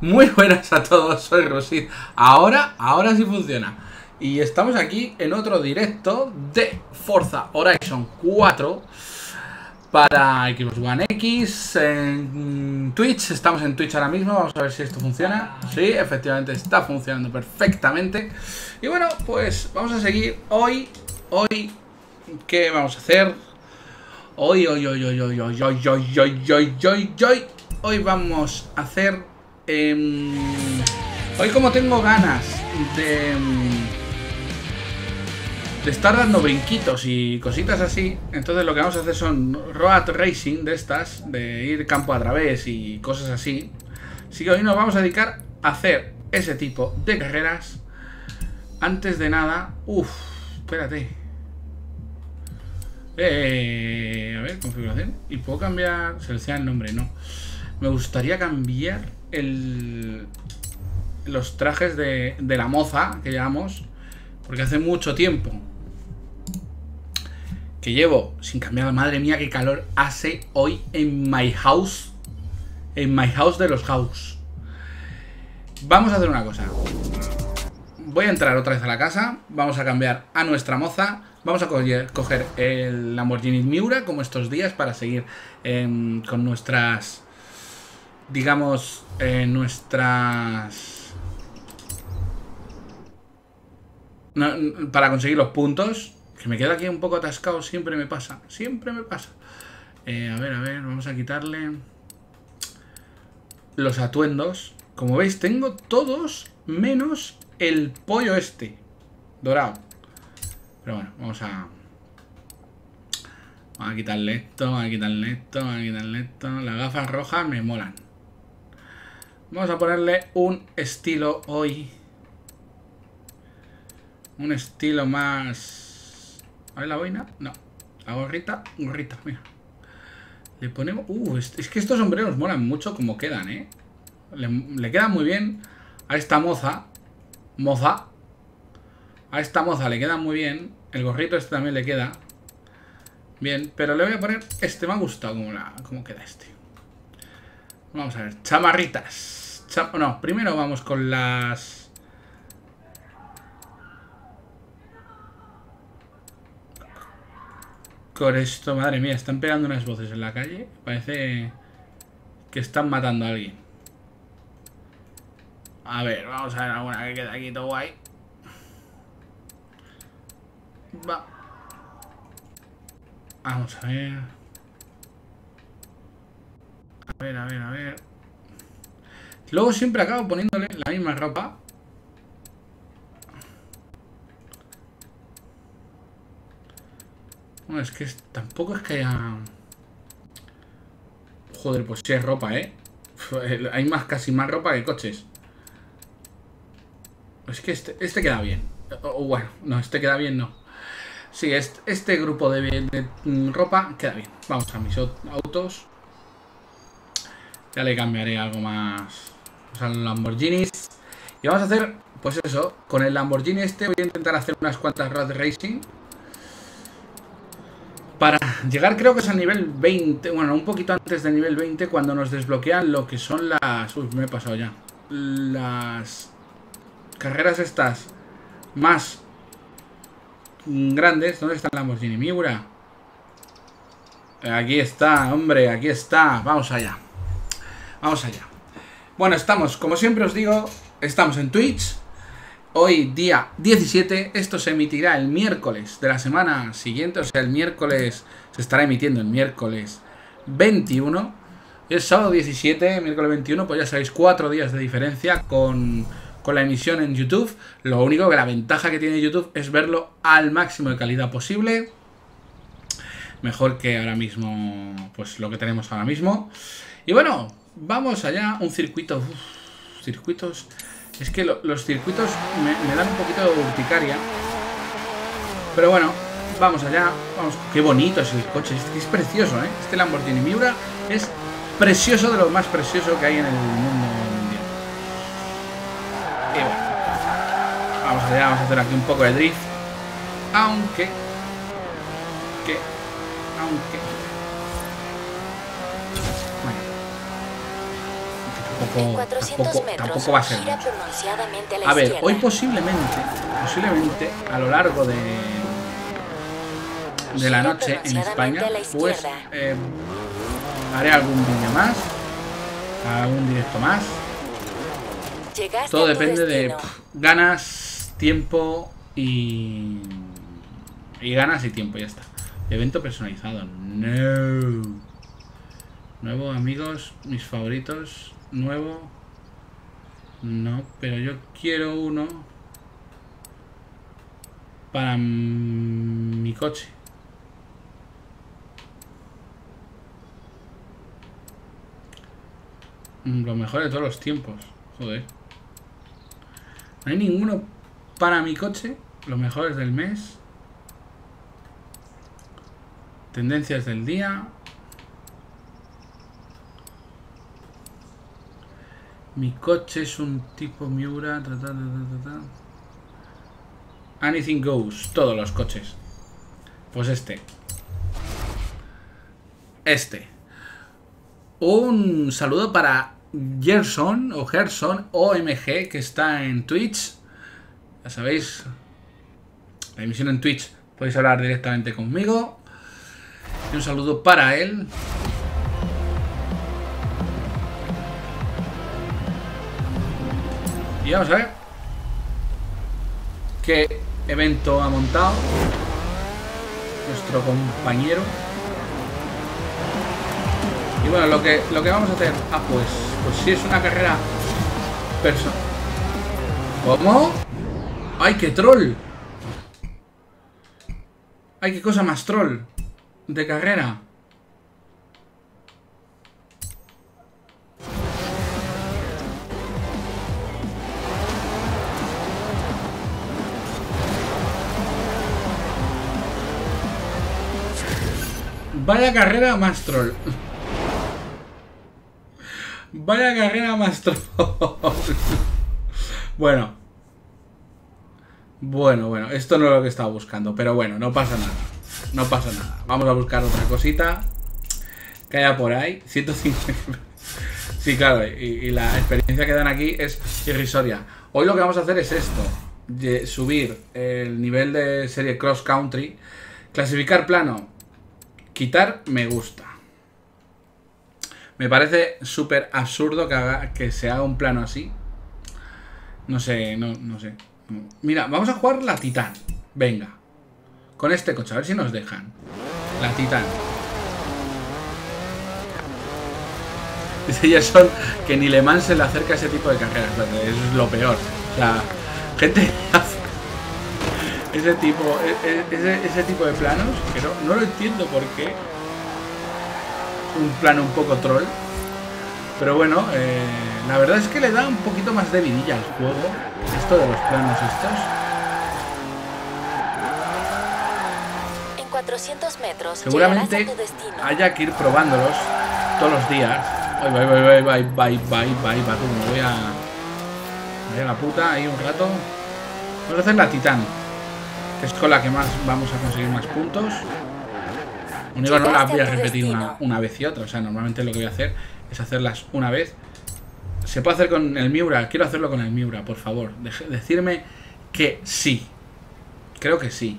Muy buenas a todos, soy Rosit. Ahora, ahora sí funciona. Y estamos aquí en otro directo de Forza Horizon 4 para Xbox One X en Twitch. Estamos en Twitch ahora mismo. Vamos a ver si esto funciona. Sí, efectivamente está funcionando perfectamente. Y bueno, pues vamos a seguir hoy. Hoy, ¿qué vamos a hacer? Hoy, hoy, hoy, hoy, hoy, hoy, hoy, hoy, hoy, hoy, hoy, hoy, hoy vamos a hacer. Hoy, como tengo ganas de de estar dando brinquitos y cositas así, entonces lo que vamos a hacer son road racing de estas, de ir campo a través y cosas así. Así que hoy nos vamos a dedicar a hacer ese tipo de carreras. Antes de nada, uff, espérate. Eh, a ver, configuración. ¿Y puedo cambiar? Seleccionar el nombre, no. Me gustaría cambiar el, los trajes de, de la moza que llevamos. Porque hace mucho tiempo que llevo sin cambiar. Madre mía, qué calor hace hoy en my house. En my house de los house. Vamos a hacer una cosa. Voy a entrar otra vez a la casa. Vamos a cambiar a nuestra moza. Vamos a coger, el Lamborghini Miura como estos días para seguir em, con nuestras... Digamos, eh, nuestras... para conseguir los puntos que me queda aquí un poco atascado, siempre me pasa. Siempre me pasa. Eh, a ver, a ver, vamos a quitarle los atuendos. Como veis, tengo todos menos el pollo este. Dorado. Pero bueno, vamos a... Vamos a quitarle esto, vamos a quitarle esto, vamos a quitarle esto. Las gafas rojas me molan. Vamos a ponerle un estilo hoy. Un estilo más a ver la boina. No. La gorrita. Gorrita, mira. Le ponemos... Uh, es, que estos sombreros molan mucho como quedan, ¿eh? Le, quedan muy bien a esta moza. Moza. A esta moza le queda muy bien. El gorrito este también le queda. Bien, pero le voy a poner... Este me ha gustado como, la, como queda este. Vamos a ver. Chamarritas. No, primero vamos con las... Con esto, madre mía, están pegando unas voces en la calle. Parece que están matando a alguien. A ver, vamos a ver alguna que quede aquí todo guay. Va. Vamos a ver. A ver, a ver, a ver. Luego siempre acabo poniéndole la misma ropa. Bueno, es que tampoco es que haya... Joder, pues sí es ropa, ¿eh? Hay más, casi más ropa que coches. Es que este, este queda bien. O, bueno, no, este queda bien, no. Sí, este, este grupo de, de, mm, ropa queda bien. Vamos a mis autos. Ya le cambiaré algo más. O sea, los Lamborghinis. Y vamos a hacer, pues eso, con el Lamborghini este voy a intentar hacer unas cuantas road racing. Para llegar creo que es al nivel 20, bueno, un poquito antes del nivel 20 cuando nos desbloquean lo que son las... Uy, me he pasado ya. Las carreras estas más grandes. ¿Dónde está la Lamborghini Miura? Aquí está, hombre, aquí está. Vamos allá. Vamos allá. Bueno, estamos, como siempre os digo, estamos en Twitch. Hoy día 17, esto se emitirá el miércoles de la semana siguiente, o sea, el miércoles, se estará emitiendo el miércoles 21. El sábado 17, miércoles 21, pues ya sabéis, cuatro días de diferencia con, con la emisión en YouTube. Lo único que la ventaja que tiene YouTube es verlo al máximo de calidad posible. Mejor que ahora mismo, pues lo que tenemos ahora mismo. Y bueno, vamos allá, un circuito, circuitos es que los circuitos me, dan un poquito de urticaria. Pero bueno, vamos allá. Vamos. Qué bonito es el coche. Es, precioso, ¿eh? Este Lamborghini Miura es precioso de lo más precioso que hay en el mundo mundial. Y bueno. Vamos allá, vamos a hacer aquí un poco de drift. Aunque... Que... Aunque... tampoco, tampoco, tampoco va a ser. A ver, hoy posiblemente, posiblemente a lo largo de de la noche en España, pues eh, haré algún vídeo más, algún directo más. Todo depende de ganas, tiempo y y ganas y tiempo, ya está. Evento personalizado. No. Nuevo, amigos, mis favoritos. Nuevo. No, pero yo quiero uno para mi coche. Lo mejor de todos los tiempos. Joder. No hay ninguno para mi coche. Los mejores del mes. Tendencias del día. Mi coche es un tipo Miura. Anything goes. Todos los coches. Pues este. Este. Un saludo para Gerson o Gerson OMG que está en Twitch. Ya sabéis. La emisión en Twitch. Podéis hablar directamente conmigo. Y un saludo para él. Vamos a ver qué evento ha montado nuestro compañero. Y bueno, lo que, lo que vamos a hacer... Ah, pues, pues si es una carrera personal. ¿Cómo? ¡Ay, qué troll! ¡Ay, qué cosa más troll! De carrera. Vaya carrera más troll. Vaya carrera más troll. bueno. Bueno, bueno. Esto no es lo que estaba buscando. Pero bueno, no pasa nada. No pasa nada. Vamos a buscar otra cosita. Que haya por ahí. 150. Sí, claro. Y, la experiencia que dan aquí es irrisoria. Hoy lo que vamos a hacer es esto. subir el nivel de serie cross country. Clasificar plano Quitar me gusta. Me parece súper absurdo que, haga, que se haga un plano así. No sé, no, no sé. Mira, vamos a jugar la Titán. Venga. Con este coche, a ver si nos dejan. La Titán. Dice Jason que ni Le Mans se le acerca a ese tipo de carreras. Eso es lo peor. O sea, gente ese tipo, e, e, ese, tipo de planos, que no, lo entiendo por qué. Un plano un poco troll. Pero bueno, eh, la verdad es que le da un poquito más de vidilla al juego. Esto de los planos estos. En 400 metros Seguramente haya que ir probándolos todos los días. Bye, bye, bye, bye, bye, bye, bye, Me voy a... Voy a la puta ahí un rato. Vamos a hacer la titán es con la que más vamos a conseguir más puntos. Único no la voy a repetir una, vez y otra. O sea, normalmente lo que voy a hacer es hacerlas una vez. Se puede hacer con el Miura. Quiero hacerlo con el Miura, por favor. decirme que sí. Creo que sí.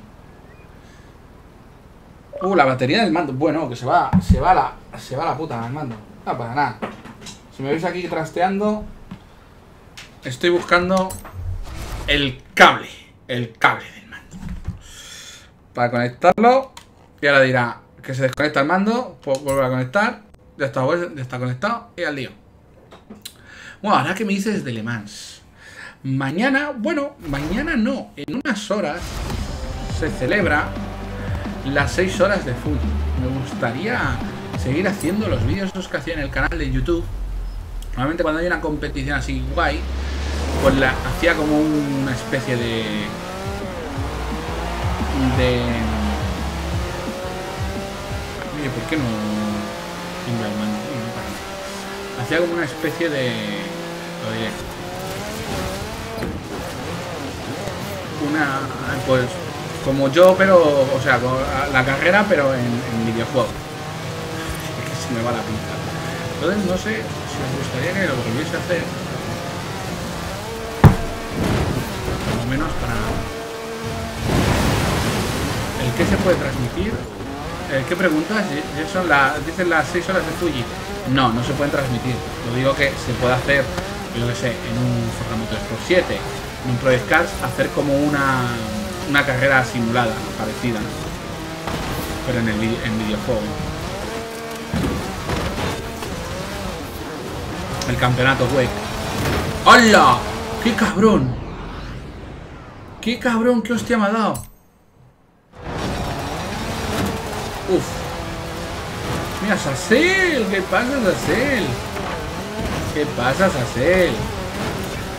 Uh, la batería del mando. Bueno, que se va, se va la, se va la puta del mando. No para nada. Si me veis aquí trasteando, estoy buscando el cable. El cable para conectarlo. Y ahora dirá que se desconecta el mando, pues volver a conectar. Ya está, ya está conectado y al lío. Bueno, ahora que me dices de Le Mans. Mañana, bueno, mañana no, en unas horas se celebra las 6 horas de fútbol. Me gustaría seguir haciendo los vídeos que hacía en el canal de YouTube. Normalmente cuando hay una competición así guay, pues la hacía como una especie de de... Oye, ¿por qué no Hacía como una especie de... Una... Pues como yo, pero... O sea, la carrera, pero en, en videojuego. Es que se me va la pinta. Entonces no sé si les gustaría que lo volviese a hacer. Por lo menos para... ¿El qué se puede transmitir? Eh, ¿Qué preguntas? Son la, dicen las 6 horas de Fuji. No, no se pueden transmitir. Lo digo que se puede hacer, yo que sé, en un Forza Motorsport 7, en un Project Cars, hacer como una, una carrera simulada, parecida, pero en el en videojuego. El campeonato Wake. ¡Hola! ¡Qué cabrón! ¡Qué cabrón! ¡Qué hostia me ha dado! ¿Qué pasa, Sacel? ¿Qué pasa, Sacel?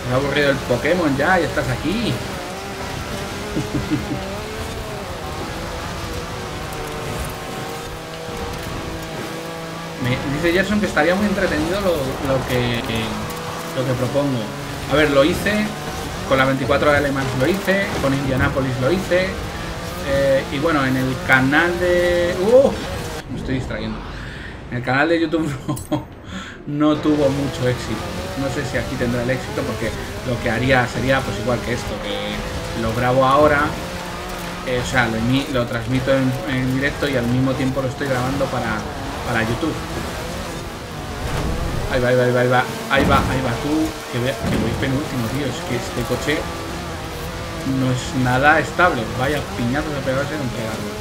Me ha aburrido el Pokémon ya y estás aquí. Me dice Gerson que estaría muy entretenido lo, que, lo que propongo. A ver, lo hice con la 24 de Alemán lo hice, con Indianapolis lo hice. Eh, y bueno, en el canal de... ¡Uh! Me estoy distrayendo. El canal de YouTube no, tuvo mucho éxito. No sé si aquí tendrá el éxito porque lo que haría sería pues igual que esto, que lo grabo ahora, eh, o sea, lo, transmito en, directo y al mismo tiempo lo estoy grabando para, para YouTube. Ahí va, ahí va, ahí va, ahí va, ahí va, ahí va tú, que, voy penúltimo, tío, es que este coche no es nada estable. Vaya piñazos a pegarse en pegarlo.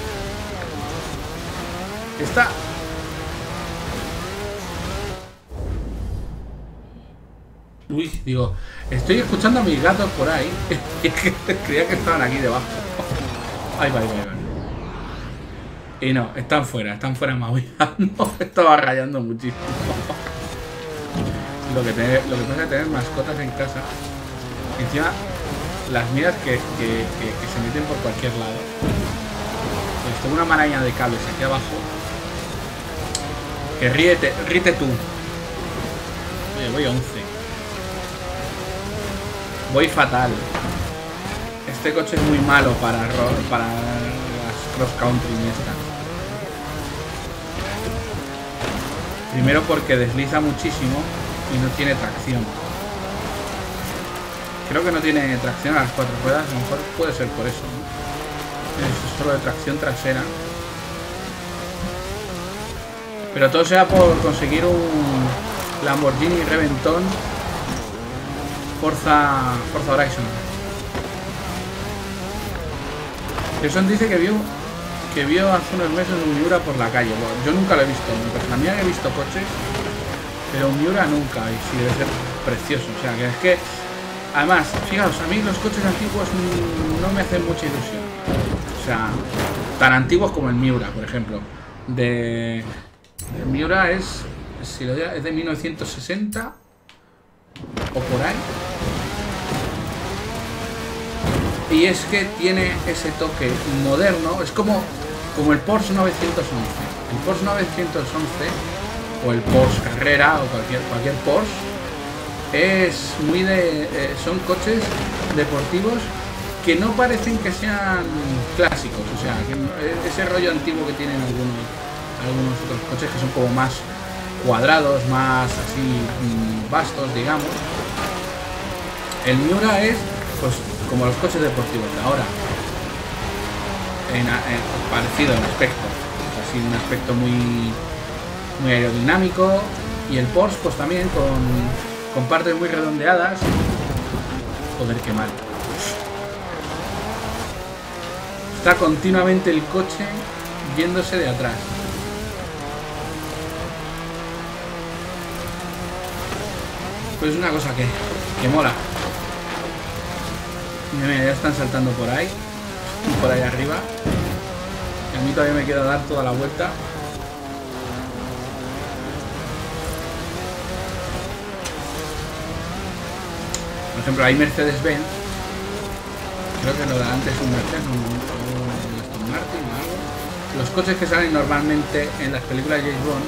Está... Uy, digo, estoy escuchando a mis gatos por ahí. Creía que estaban aquí debajo. Ahí va, ahí. Y no, están fuera, están fuera maullando. Estaba rayando muchísimo. Lo que, tener, lo que pasa es tener mascotas en casa. Encima las mías que, se meten por cualquier lado. Pues tengo una maraña de cables aquí abajo. Que ríete, ríete tú. Oye, voy a 11. Voy fatal. Este coche es muy malo para, para las cross country estas. Primero porque desliza muchísimo y no tiene tracción. Creo que no tiene tracción a las cuatro ruedas, a lo mejor puede ser por eso. Es solo de tracción trasera. Pero todo sea por conseguir un Lamborghini Reventón Forza, Forza Horizon. Jason dice que vio que vio hace unos meses un Miura por la calle. yo nunca lo he visto. A mí he visto coches, pero un Miura nunca. Y sí debe ser precioso. O sea, que es que Además, fijaos, a mí los coches antiguos no me hacen mucha ilusión. O sea, tan antiguos como el Miura, por ejemplo. De, el Miura es, si lo es de 1960 o por ahí. Y es que tiene ese toque moderno, es como, como el Porsche 911. El Porsche 911 o el Porsche Carrera o cualquier, cualquier Porsche es muy de... Eh, son coches deportivos que no parecen que sean clásicos, o sea, eh, ese rollo antiguo que tienen algunos, algunos otros coches que son como más cuadrados, más así mm, vastos, digamos. El Miura es pues como los coches deportivos de ahora, parecido en aspecto, así un aspecto muy, muy aerodinámico y el Porsche pues también con con partes muy redondeadas. Joder, qué mal. Está continuamente el coche yéndose de atrás. Pues es una cosa que, que mola. Ya están saltando por ahí. Por ahí arriba. A mí todavía me queda dar toda la vuelta. Por ejemplo, hay Mercedes-Benz. Creo que lo de antes un Mercedes, un, Aston Martin o algo. Los coches que salen normalmente en las películas de James Bond,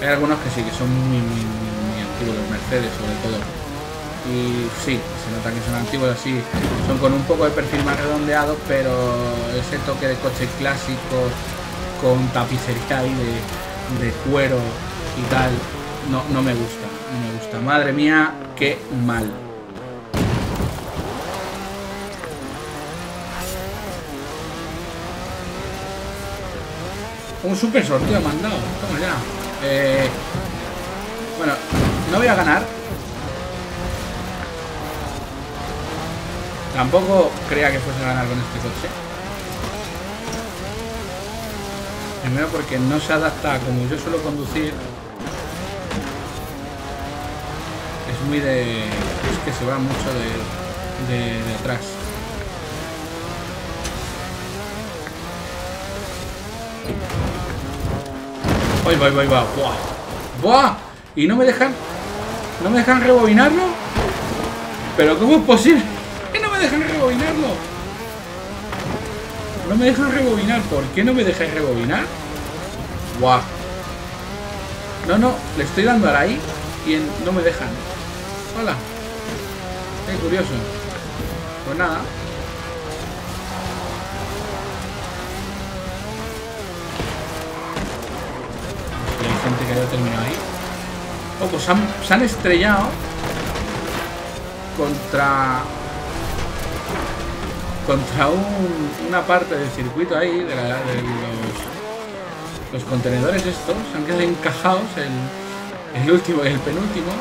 hay algunos que sí, que son muy, muy, muy, antiguos, los Mercedes sobre todo. Y sí, se nota que son antiguos así, son con un poco de perfil más redondeado, pero ese toque de coche clásico con tapicería y de, de cuero y tal, no, no me gusta, No me gusta. Madre mía, qué mal. Un super sorteo me han dado. Toma ya. Eh, bueno, no voy a ganar. Tampoco creía que fuese a ganar con este coche. Primero porque no se adapta como yo suelo conducir. Es muy de... Es que se va mucho de, de, de atrás. Voy, voy, voy, va. Buah. Buah. Y no me dejan... ¿No me dejan rebobinarlo? ¿Pero cómo es posible? ¿Que no me dejan rebobinarlo? No me dejan rebobinar. ¿Por qué no me dejáis rebobinar? Buah. No, no. Le estoy dando a la I y no me dejan. Hola. Qué curioso. Pues nada. Hay gente que haya terminado ahí. Oh, pues han- se han estrellado contra contra un- una parte del circuito ahí de, los los contenedores estos han quedado encajados el, el último y el penúltimo.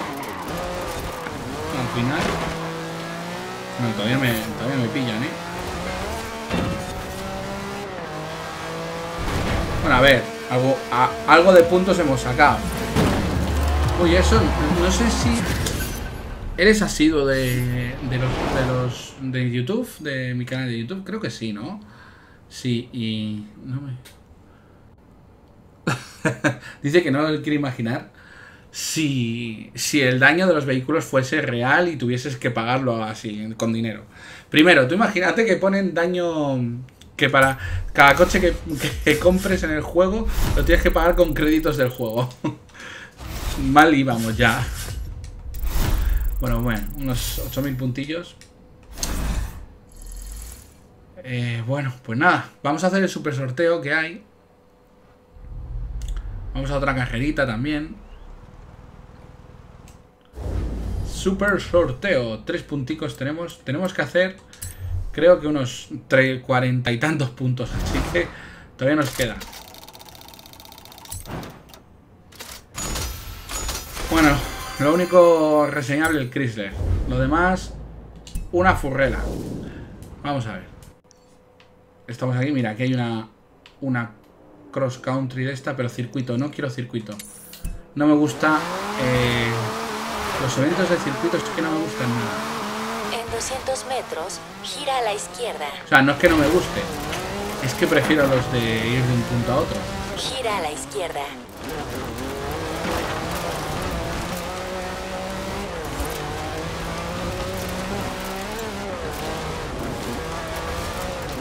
Al final. No, todavía me, todavía me pillan eh bueno a ver algo, a- algo de puntos hemos sacado. Oye, eso, no sé si eres asiduo de, de los de los de YouTube, de mi canal de YouTube, creo que sí, ¿no? Sí, y no me dice que no quiere imaginar si si el daño de los vehículos fuese real y tuvieses que pagarlo así con dinero. Primero, tú imagínate que ponen daño que para cada coche que, que compres en el juego lo tienes que pagar con créditos del juego. Mal íbamos ya. Bueno, bueno, unos 8.000 puntillos. Eh, bueno, pues nada, vamos a hacer el super sorteo que hay. Vamos a otra cajerita también. Super sorteo. Tres punticos tenemos. Tenemos que hacer, creo que unos cuarenta y tantos puntos. Así que todavía nos queda. Bueno, lo único reseñable el Chrysler. Lo demás, una furrela. Vamos a ver. Estamos aquí, mira, aquí hay una, una cross country de esta, pero circuito. No quiero circuito. No me gusta... eh, los eventos de circuito es que no me gustan nada. En 200 metros, gira a la izquierda. O sea, no es que no me guste. Es que prefiero los de ir de un punto a otro. Gira a la izquierda.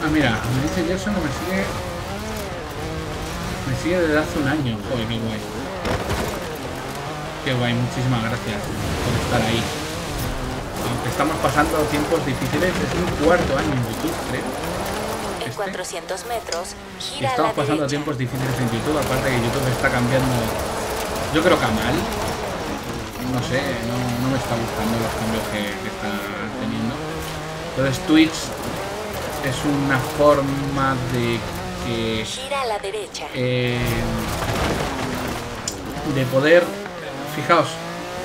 Ah, mira, me dice Gerson que me sigue. Me sigue desde hace un año. Joder, qué guay. Qué guay, muchísimas gracias por estar ahí. Aunque estamos pasando tiempos difíciles, es mi cuarto año en YouTube, creo. En Este. 400 metros, gira a la estamos pasando derecha. tiempos difíciles en YouTube, aparte que YouTube está cambiando. Yo creo que a mal. No sé, no, no me está gustando los cambios que, que está teniendo. Entonces Twitch es una forma de que Gira a la derecha. eh, de poder fijaos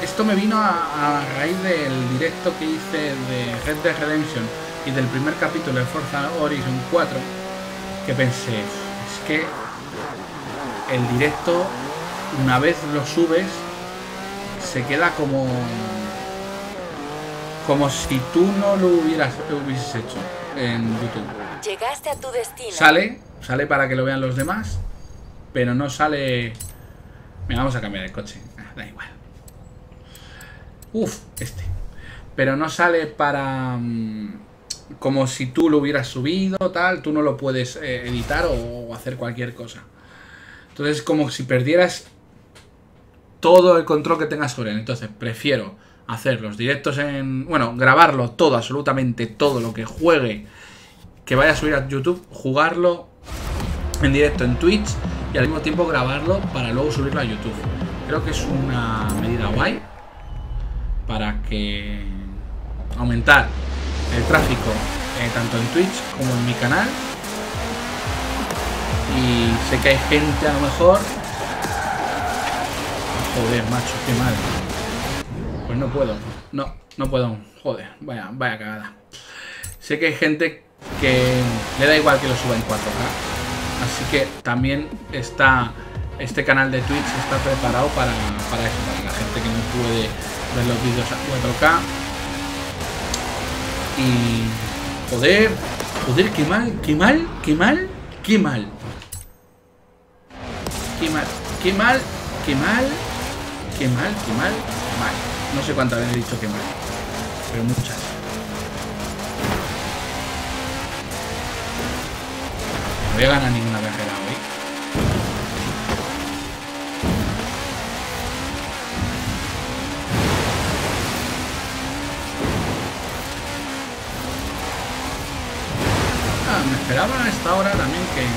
esto me vino a, a raíz del directo que hice de Red Dead Redemption y del primer capítulo de Forza Horizon 4 que pensé es que el directo una vez lo subes se queda como como si tú no lo hubieras hubieses hecho en YouTube Llegaste a tu destino. Sale, sale para que lo vean los demás, pero no sale... Venga, vamos a cambiar el coche. Ah, da igual. Uf, este. Pero no sale para... mm, como si tú lo hubieras subido, tal, tú no lo puedes eh, editar o, hacer cualquier cosa. Entonces es como si perdieras todo el control que tengas sobre él. Entonces prefiero hacer los directos en... Bueno, grabarlo todo, absolutamente todo lo que juegue que vaya a subir a YouTube, jugarlo en directo en Twitch y al mismo tiempo grabarlo para luego subirlo a YouTube. Creo que es una medida guay para que aumentar el tráfico eh, tanto en Twitch como en mi canal. Y sé que hay gente a lo mejor. Joder, macho, qué mal. Pues no puedo. No, no puedo. Joder, vaya, vaya cagada. Sé que hay gente que le da igual que lo suba en 4K. Así que también está este canal de Twitch está preparado para, para eso, para la gente que no puede ver los vídeos a 4K. Y joder, joder, qué mal, qué mal, qué mal, qué mal. Qué mal, qué mal, qué mal, qué mal, qué mal, mal. No sé cuántas veces he dicho que mal, pero muchas. No voy a ganar ninguna carrera hoy. Ah, me esperaba a esta hora también que en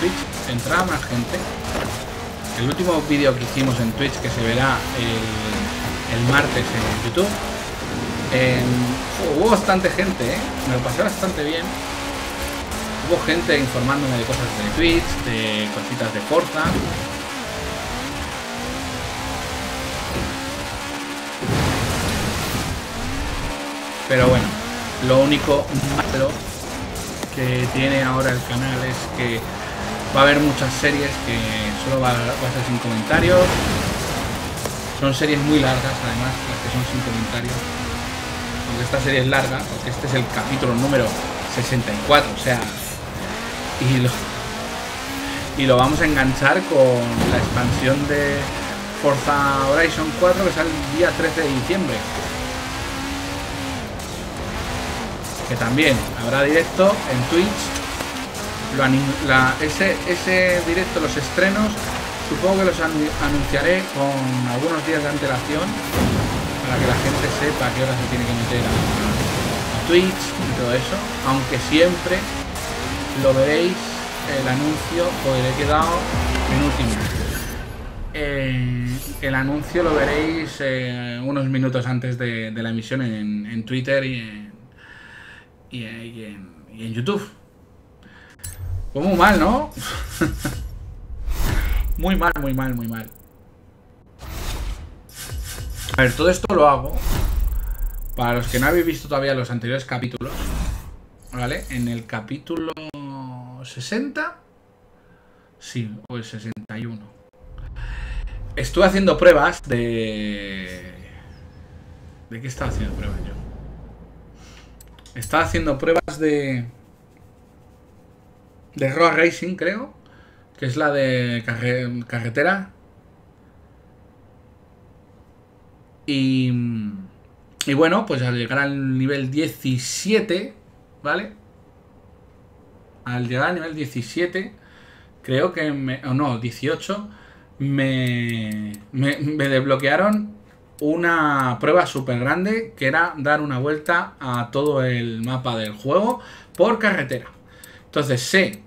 Twitch entrara más gente. El último vídeo que hicimos en Twitch que se verá el, el martes en YouTube. hubo bastante gente, ¿eh? me lo pasé bastante bien. Hubo gente informándome de cosas de Twitch, de cositas de Forza. Pero bueno, lo único malo que tiene ahora el canal es que va a haber muchas series que solo va, va a ser sin comentarios. Son series muy largas además, las que son sin comentarios. Aunque esta serie es larga, porque este es el capítulo número 64, o sea, y lo, y lo vamos a enganchar con la expansión de Forza Horizon 4 que sale el día 13 de diciembre. Que también habrá directo en Twitch. Lo la- ese, ese directo, los estrenos, supongo que los anu- anunciaré con algunos días de antelación para que la gente sepa qué hora se tiene que meter a, Twitch y todo eso. Aunque siempre lo veréis el anuncio, joder, he quedado en último. Eh, el anuncio lo veréis eh, unos minutos antes de, la emisión en, Twitter y en, y, en- y en, y en YouTube. Pues muy mal, ¿no? muy mal, muy mal, muy mal. A ver, todo esto lo hago para los que no habéis visto todavía los anteriores capítulos. ¿Vale? En el capítulo 60. Sí, o el 61. Estuve haciendo pruebas de... ¿De qué estaba haciendo pruebas yo? Estaba haciendo pruebas de... De Road Racing, creo. Que es la de carre- carretera. Y... Y bueno, pues al llegar al nivel 17, ¿vale? Al llegar al nivel 17, creo que. O no, 18, me, me, me desbloquearon una prueba súper grande que era dar una vuelta a todo el mapa del juego por carretera. Entonces sé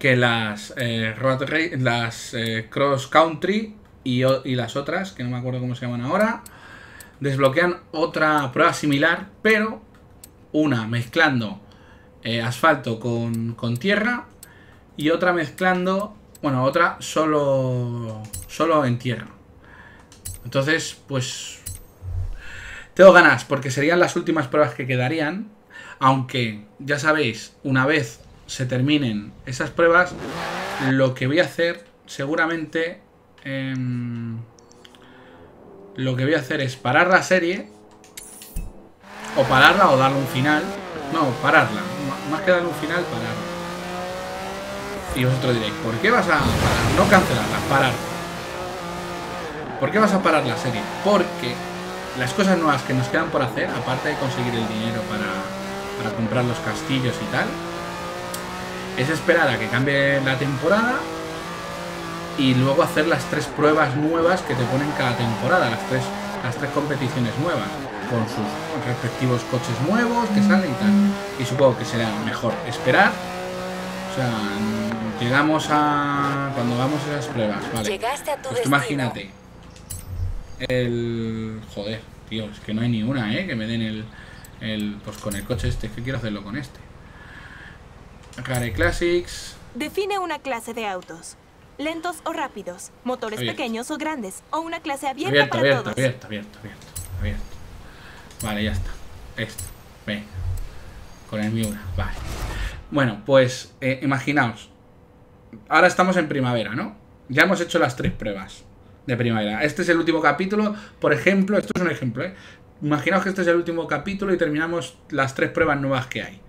que las, eh, road ra- las eh, cross country y las otras, que no me acuerdo cómo se llaman ahora, desbloquean otra prueba similar, pero una mezclando eh, asfalto con, con tierra y otra mezclando, bueno, otra solo, solo en tierra. Entonces, pues tengo ganas porque serían las últimas pruebas que quedarían, aunque ya sabéis, una vez se terminen esas pruebas, lo que voy a hacer seguramente em, lo que voy a hacer es parar la serie o pararla o darle un final. No, pararla. Más que darle un final, pararla. Y vosotros diréis, ¿por qué vas a parar? No cancelarla, parar. ¿Por qué vas a parar la serie? Porque las cosas nuevas que nos quedan por hacer, aparte de conseguir el dinero para, para comprar los castillos y tal, es esperar a que cambie la temporada y luego hacer las tres pruebas nuevas que te ponen cada temporada, las tres, las tres competiciones nuevas, con sus respectivos coches nuevos que salen y tal. Y supongo que será mejor esperar. O sea, llegamos a. cuando hagamos esas pruebas, vale. Llegaste a tu Pues imagínate. el... Joder, tío, es que no hay ni una, ¿eh? Que me den el... el pues con el coche este, es que quiero hacerlo con este. Classics. Define una clase de autos. Lentos o rápidos, motores Abierto. pequeños o grandes, o una clase abierta Abierto, para abierto, todos. abierto, abierto, abierto, abierto. Vale, ya está. Esto. Venga. Con el Miura. Vale. Bueno, pues eh, imaginaos. Ahora estamos en primavera, ¿no? Ya hemos hecho las tres pruebas de primavera. Este es el último capítulo. Por ejemplo, esto es un ejemplo, ¿eh? Imaginaos que este es el último capítulo y terminamos las tres pruebas nuevas que hay.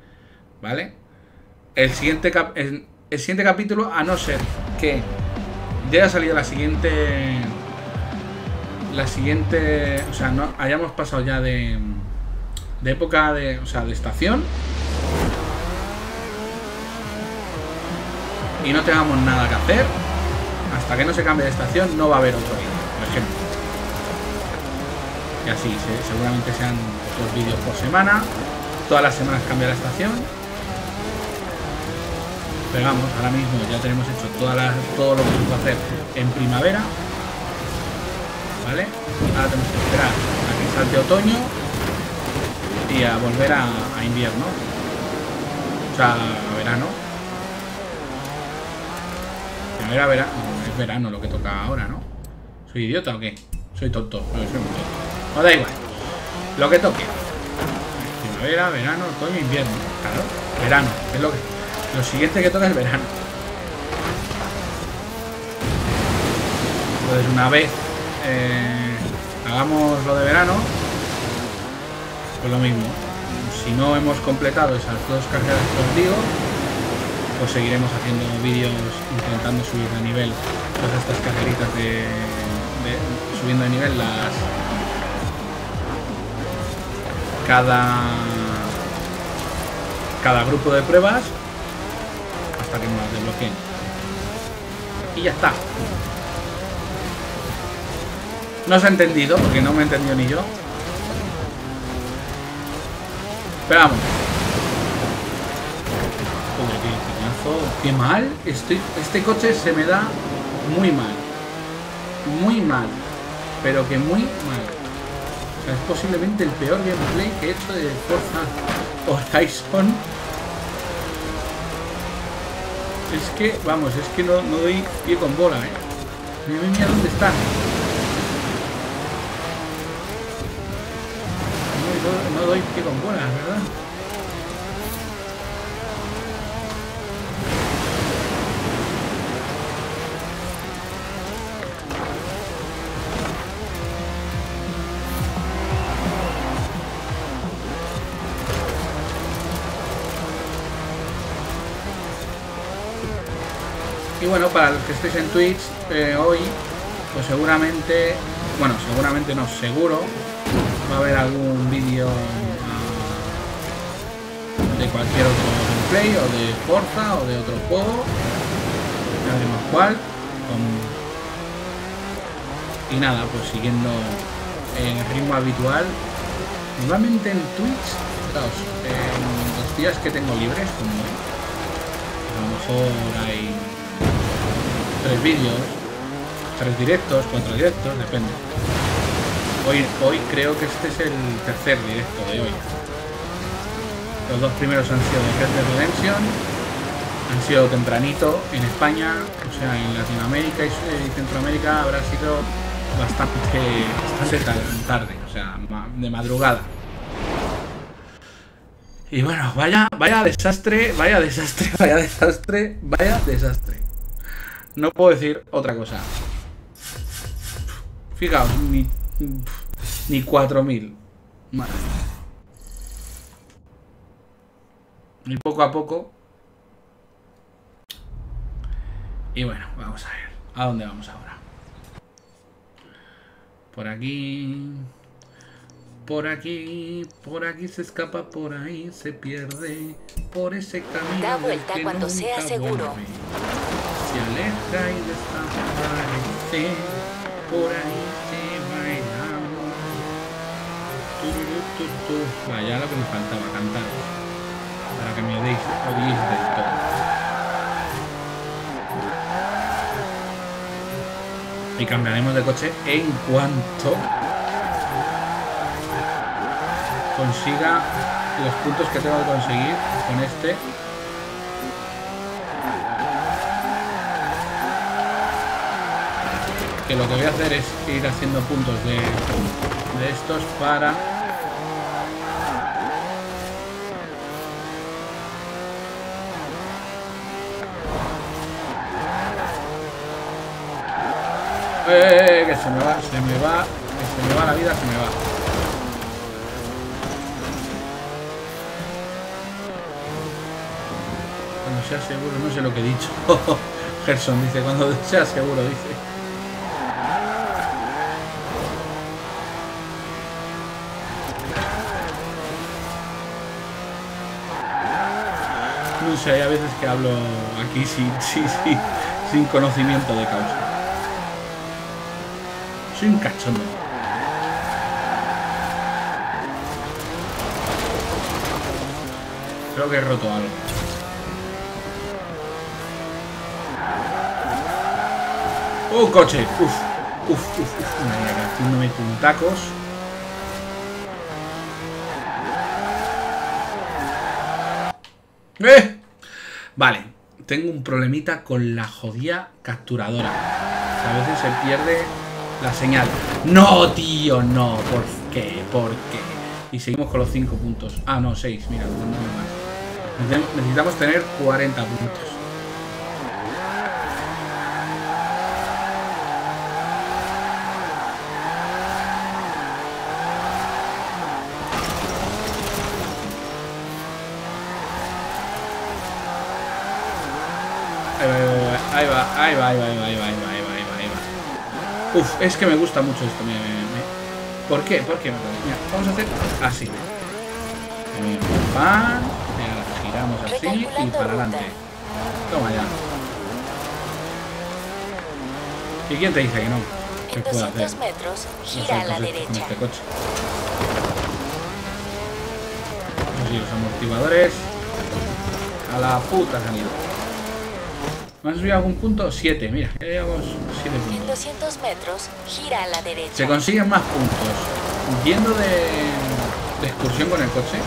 ¿Vale? El siguiente, cap- el, siguiente capítulo, a no ser que ya haya salido la siguiente. La siguiente. O sea, no hayamos pasado ya de. De época de. O sea, de estación. Y no tengamos nada que hacer. Hasta que no se cambie de estación, no va a haber otro vídeo, por ejemplo. Y así, se- seguramente sean dos vídeos por semana. Todas las semanas cambia la estación. Pero vamos, ahora mismo ya tenemos hecho todas las- todo lo que se puede hacer en primavera. ¿Vale? Ahora tenemos que esperar a que salte otoño y a volver a, invierno. O sea, verano. Primavera, verano. Es verano lo que toca ahora, ¿no? ¿Soy idiota o qué? Soy tonto. No, soy muy tonto. No da igual. Lo que toque. Primavera, verano, otoño, invierno. Claro, verano. Es lo que. Lo siguiente que toca es verano. Entonces una vez eh, hagamos lo de verano, pues lo mismo. Si no hemos completado esas dos carreras que os digo, pues seguiremos haciendo vídeos intentando subir de nivel todas estas carreritas de, de- subiendo de nivel las cada cada grupo de pruebas hasta que nos desbloqueen y ya está no se ha entendido porque no me he entendido ni yo pero vamos Joder, qué coñazo, qué mal. Estoy, este coche se me da muy mal. Muy mal. Pero que muy mal. Es posiblemente el peor gameplay que he hecho de Forza Horizon. Es que, vamos, es que no, no doy pie con bola, eh. Mira, mira dónde está. No, no- doy pie con bola, ¿verdad? Bueno, para los que estéis en Twitch eh, hoy, pues seguramente, bueno, seguramente no, seguro, va a haber algún vídeo ah, de cualquier otro gameplay o de Forza o de otro juego, ya veremos cuál. Y nada, pues siguiendo el ritmo habitual. Normalmente en Twitch, los días que tengo libres, como a lo mejor hay tres vídeos, tres directos, cuatro directos, depende. Hoy, hoy creo que este es el tercer directo de hoy. Los dos primeros han sido de Red Dead Redemption, han sido tempranito en España, o sea, en Latinoamérica y Centroamérica habrá sido bastante, bastante tar- tarde, o sea, de madrugada. Y bueno, vaya, vaya desastre, vaya desastre, vaya desastre, vaya desastre. No puedo decir otra cosa. Fijaos, ni, ni 4000. Madre mía. Y poco a poco. Y bueno, vamos a ver. ¿A dónde vamos ahora? Por aquí. Por aquí, por aquí se escapa, por ahí se pierde, por ese camino. Da vuelta cuando sea seguro. vuelve. Se aleja y desaparece, por ahí se. Tururututú. Vaya lo que me faltaba cantar, para que me odiéis, odiéis del todo. Y cambiaremos de coche en cuanto consiga los puntos que tengo que conseguir con este. Que lo que voy a hacer es ir haciendo puntos de, de estos para Eh, que se me va, se me va, que se me va la vida, se me va. Cuando sea seguro, no sé lo que he dicho. Gerson dice, cuando sea seguro, dice. No sé, hay a veces que hablo aquí sin, sin conocimiento de causa. Soy un cachondo. Creo que he roto algo. ¡Oh, coche! Uf, uf, uf, uf. Mía, que haciéndome puntacos. ¡Eh! Vale, tengo un problemita con la jodida capturadora. A veces se pierde la señal. No, tío, no. ¿Por qué? ¿Por qué? Y seguimos con los 5 puntos. Ah, no, 6. Mira, no más. Necesitamos tener 40 puntos. ahí Uf, es que me gusta mucho esto, ¿Por qué? ¿Por qué? Mira, vamos a hacer así. Giramos así y para adelante. Toma ya. ¿Y quién te dice que no? ¿Qué en puedo hacer? metros, gira a la derecha. Este los amortiguadores. A la puta salida. ¿Me has subido algún punto? 7, mira, ya llevamos 7 En puntos. 200 metros, gira a la derecha. Se consiguen más puntos yendo de, de excursión con el coche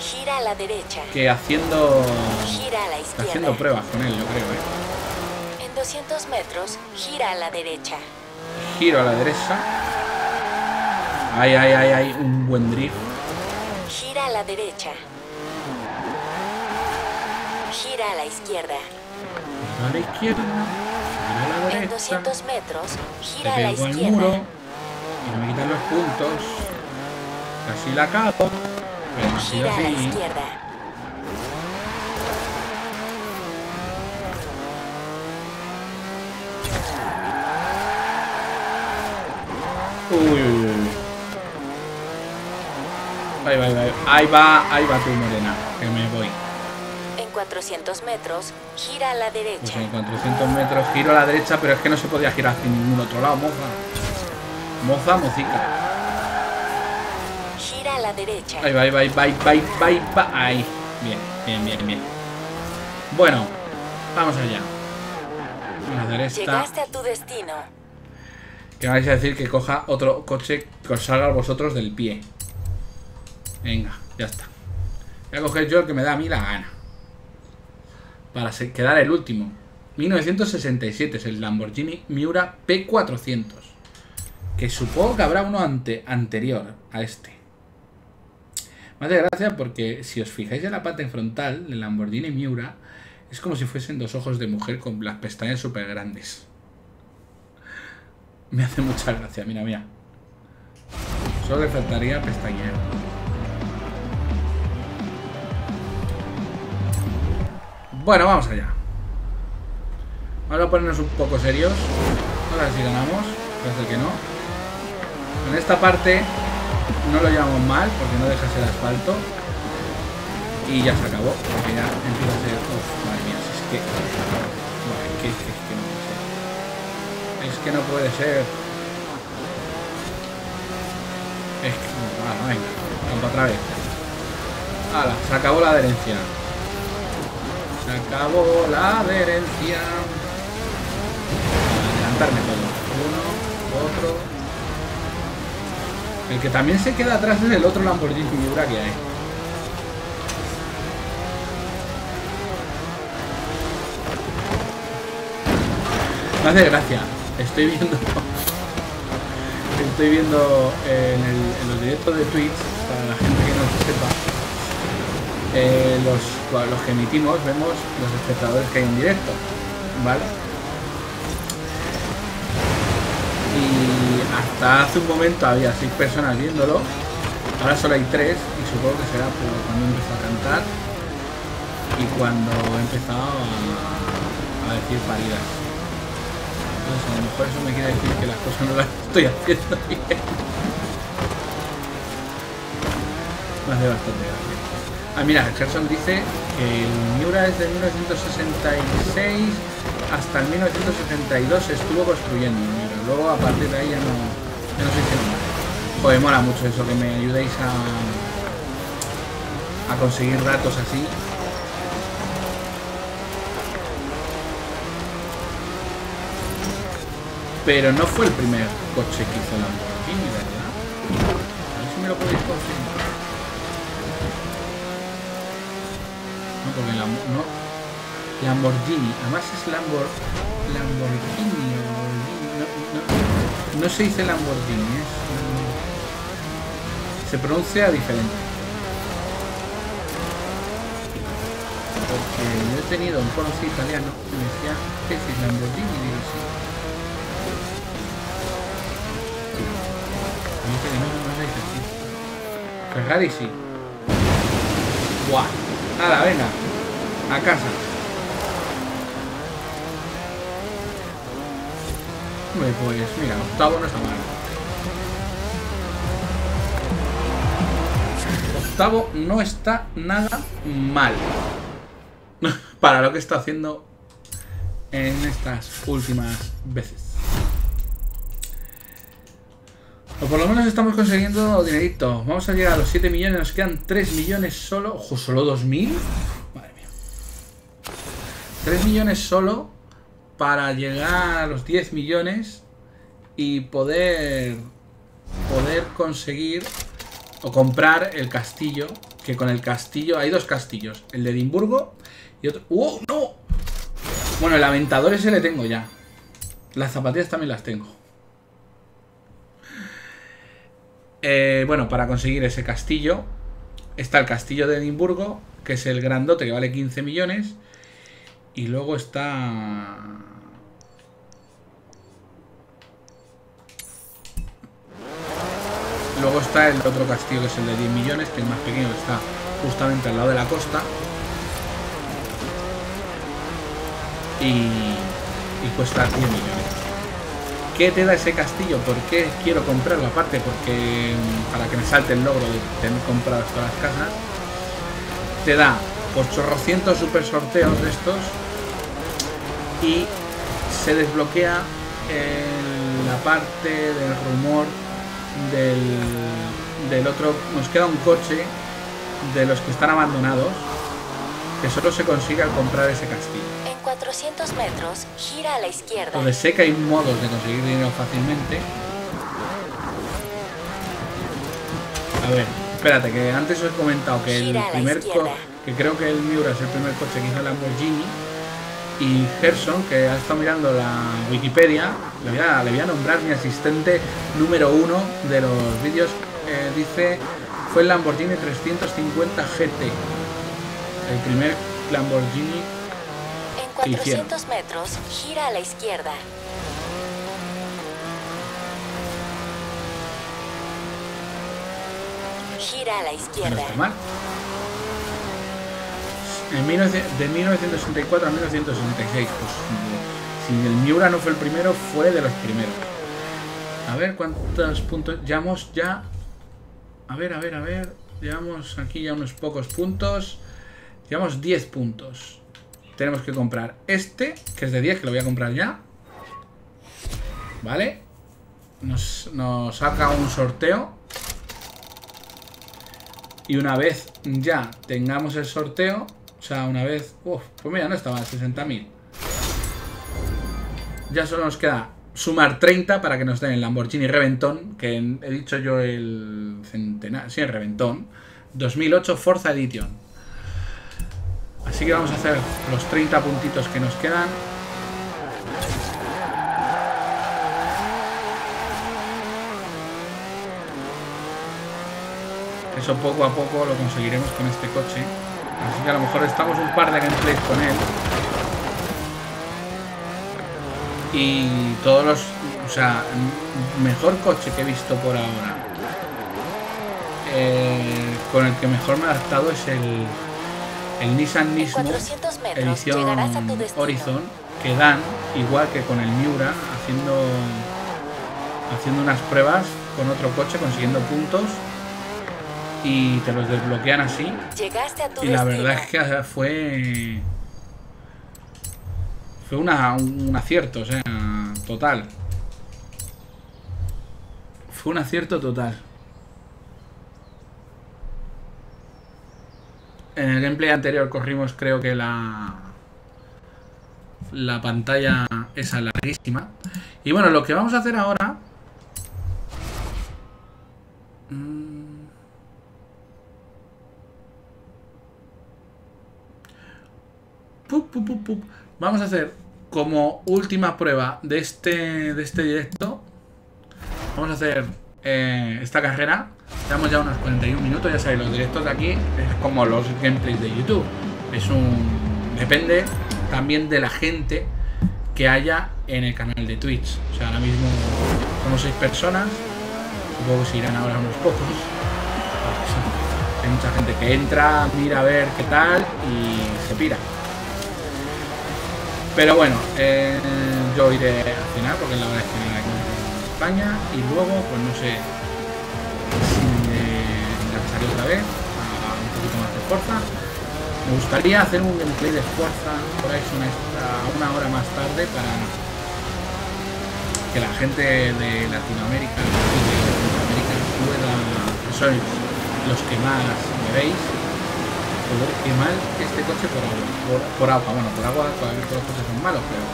Gira a la derecha. que haciendo, Gira a la izquierda. haciendo pruebas con él, yo creo. ¿eh? En 200 metros, gira a la derecha. Giro a la derecha. Ahí, ahí, ahí, ahí, un buen drift. Gira a la derecha. Gira a la izquierda. A la izquierda. A la En derecha. 200 metros, gira a la izquierda. muro. Y no me quitan los puntos. Casi la cago. Pero así, Gira a la así. izquierda. Uy, uy, uy. Ahí va, ahí va, ahí va, ahí va tu morena, que me voy. En 400 metros, gira a la Pues derecha. en 400 metros giro a la derecha, pero es que no se podía girar hacia ningún otro lado, moza. Moza, mocica. Gira a la derecha. Ahí va, ahí va, ahí va, ahí va, ahí va. Bien, bien, bien, bien. Bueno, vamos allá. Vamos a hacer esta. Llegaste a tu destino. Que vais a decir que coja otro coche que os salga a vosotros del pie. Venga, ya está. Voy a coger yo el que me da a mí la gana. Para quedar el último. 1967 es el Lamborghini Miura P400. Que supongo que habrá uno ante, anterior a este. Me hace gracia porque si os fijáis en la parte frontal del Lamborghini Miura, es como si fuesen dos ojos de mujer con las pestañas súper grandes. Me hace mucha gracia, mira, mira. Solo le faltaría pestañear. Bueno, vamos allá. Vamos a ponernos un poco serios. A ver si ganamos. Parece que no. En esta parte no lo llevamos mal porque no deja ser asfalto. Y ya se acabó. Porque ya empieza a ser. Uf, madre mía, es que. Es que, es que no puede ser. Es que no puede ser. Es que. Bueno, venga. Otra vez. Hala, se acabó la adherencia. Se acabó la adherencia. adelantarme todo. Uno, otro. El que también se queda atrás es el otro Lamborghini Miura que hay. Me hace gracia. Estoy viendo. Estoy viendo en, en los directos de Twitch, eh, los, los que emitimos, vemos los espectadores que hay en directo, ¿vale? Y hasta hace un momento había seis personas viéndolo, ahora solo hay tres y supongo que será por cuando empezó a cantar y cuando he empezado a, a decir paridas. Entonces, a lo mejor eso me quiere decir que las cosas no las estoy haciendo bien. Me hace bastante gracia. Ah, mira, Gerson dice que el Miura es de 1966 hasta el 1972 se estuvo construyendo Miura. Luego a partir de ahí ya no, ya no se hicieron más. Joder, mola mucho eso, que me ayudéis a, a conseguir datos así. Pero no fue el primer coche que hizo Lamborghini, ¿verdad? A ver si me lo podéis confirmar. Porque la, no, Lamborghini, además es Lambor, Lamborghini, no, no, no se dice Lamborghini, es, se pronuncia diferente. Porque yo he tenido un conocido italiano que me decía, ¿qué es Lamborghini? Digo, sí. No, no se dice así. Ferrari sí. Buah. Nada, venga. A casa. Hombre, pues mira, octavo no está mal. Octavo no está nada mal. Para lo que está haciendo en estas últimas veces. O por lo menos estamos consiguiendo dinerito. Vamos a llegar a los 7 millones. Nos quedan 3 millones solo. Ojo, ¿solo 2.000? Madre mía. 3 millones solo para llegar a los 10 millones y poder poder conseguir o comprar el castillo. Que con el castillo hay dos castillos. El de Edimburgo y otro... ¡Oh, no! Bueno, el aventador ese le tengo ya. Las zapatillas también las tengo. Eh, bueno, para conseguir ese castillo está el castillo de Edimburgo, que es el grandote que vale 15 millones. Y luego está... Luego está el otro castillo que es el de 10 millones, que es más pequeño, que está justamente al lado de la costa. Y, y cuesta 10 millones. ¿Qué te da ese castillo? ¿Por qué quiero comprarlo? Aparte, porque mm, para que me salte el logro de tener compradas todas las casas, te da 800 super sorteos de estos y se desbloquea en la parte del rumor del, del otro. Nos queda un coche de los que están abandonados que solo se consigue al comprar ese castillo. En 400 metros, gira a la izquierda. Donde sé que hay modos de conseguir dinero fácilmente. A ver, espérate, que antes os he comentado que el Gira primer que creo que el Miura es el primer coche que hizo Lamborghini. Y Gerson, que ha estado mirando la Wikipedia, le voy a, le voy a nombrar mi asistente número uno de los vídeos. eh, dice, fue el Lamborghini 350 GT. El primer Lamborghini? 400 metros, gira a la izquierda. Gira a la No izquierda. está mal. En 1900 de 1964 a 1966. Pues si el Miura no fue el primero, fue de los primeros. A ver cuántos puntos. Llevamos ya. A ver, a ver, a ver. Llevamos aquí ya unos pocos puntos. Llevamos 10 puntos. Tenemos que comprar este, que es de 10, que lo voy a comprar ya. ¿Vale? Nos, nos saca un sorteo. Y una vez ya tengamos el sorteo, o sea, una vez... Uf, pues mira, no estaba a 60.000. Ya solo nos queda sumar 30 para que nos den el Lamborghini Reventón, que he dicho yo el centenar, sí, el Reventón, 2008 Forza Edition. Así que vamos a hacer los 30 puntitos que nos quedan. Eso poco a poco lo conseguiremos con este coche. Así que a lo mejor estamos un par de gameplays con él. Y todos los... O sea, mejor coche que he visto por ahora. eh, con el que mejor me he adaptado es el, el Nissan En Nismo 400 metros edición a tu. Horizon que dan igual que con el Miura haciendo haciendo unas pruebas con otro coche consiguiendo puntos y te los desbloquean así Llegaste a tu y la destino. verdad es que fue fue una, un acierto o sea total fue un acierto total en el gameplay anterior corrimos creo que la la pantalla esa larguísima y bueno lo que vamos a hacer ahora mm, vamos a hacer como última prueba de este de este directo. Vamos a hacer eh, esta carrera Llevamos ya unos 41 minutos, ya sabéis, los directos de aquí es como los gameplays de YouTube. Es un. Depende también de la gente que haya en el canal de Twitch. O sea, ahora mismo somos 6 personas. Supongo que se irán ahora unos pocos. Hay mucha gente que entra, mira a ver qué tal y se pira. Pero bueno, eh, yo iré a cenar porque es la hora de cenar aquí en España y luego, pues no sé otra vez a un poquito más de fuerza. Me gustaría hacer un gameplay de fuerza por ahí una, una hora más tarde para que la gente de Latinoamérica y de Centroamérica pueda, que sois los que más me veis, poder quemar este coche por agua. Por, por agua, bueno, por agua todavía todos los coches son malos, pero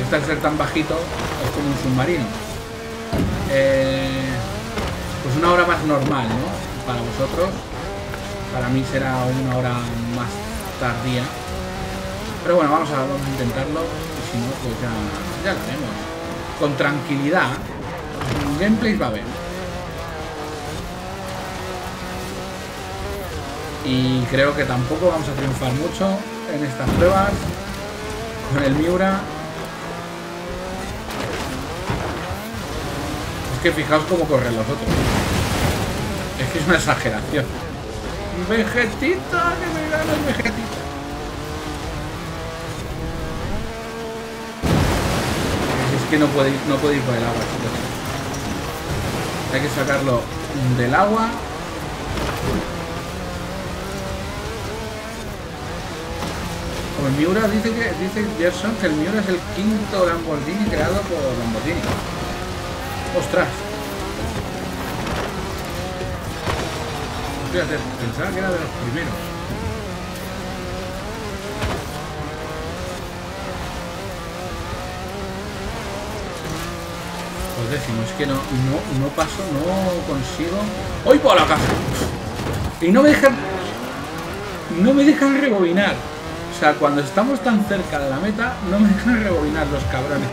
este al ser tan bajito es como un submarino. Eh, pues una hora más normal, ¿no? Para vosotros. Para mí será una hora más tardía. Pero bueno, vamos a, intentarlo. Y si no, pues ya, ya lo haremos. Con tranquilidad. Gameplays va a haber. Y creo que tampoco vamos a triunfar mucho en estas pruebas. Con el Miura. Que fijaos cómo corren los otros. Es que es una exageración. Vegetita, que me gana el vegetita. Es que no puede, ir- no puede ir por el agua, chicos. Hay que sacarlo del agua. Como el Miura dice que dice Gerson que el Miura es el quinto Lamborghini creado por Lamborghini. ¡Ostras! Fíjate, pensaba que era de los primeros. Pues décimo, es que no, no, no paso, no consigo. ¡Hoy por la casa! Y no me dejan. No me dejan rebobinar. O sea, cuando estamos tan cerca de la meta, no me dejan rebobinar los cabrones.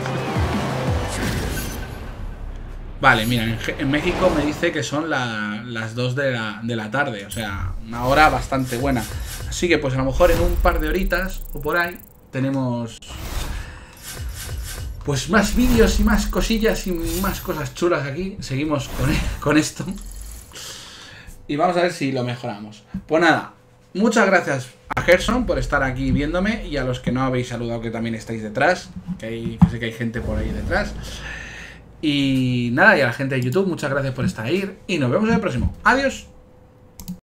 Vale, mira, en, México me dice que son la- las 2 de la, de la tarde, o sea, una hora bastante buena. Así que pues a lo mejor en un par de horitas o por ahí tenemos pues más vídeos y más cosillas y más cosas chulas aquí. Seguimos con, con esto. Y vamos a ver si lo mejoramos. Pues nada, muchas gracias a Gerson por estar aquí viéndome y a los que no habéis saludado que también estáis detrás, que, hay- que sé que hay gente por ahí detrás. Y nada, y a la gente de YouTube, muchas gracias por estar ahí y nos vemos en el próximo. Adiós.